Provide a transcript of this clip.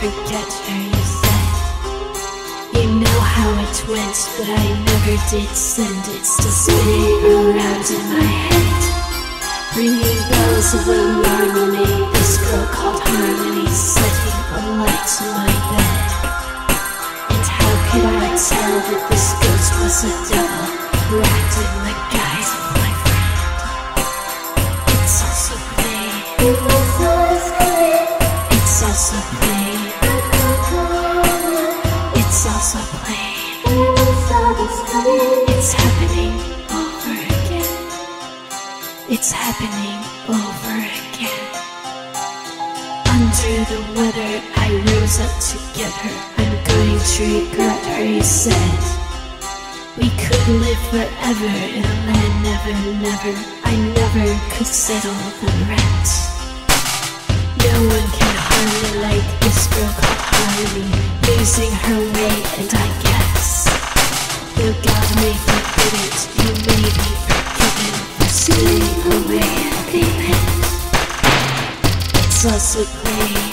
forget her, you said. You know how it went, but I never did send it. Still spinning around in my head. Ringing bells of alarmony. This girl called Harmony setting a light to my bed. And how could I tell that this ghost was a devil wrapped in the guise It's happening over again. Under the weather, I rose up to get her. I'm going to regret her, he said. We could live forever in a land never, never. I never could settle the rent. No one can harm me like this girl called losing her way, and I guess. Though God may forbid it, stealing away a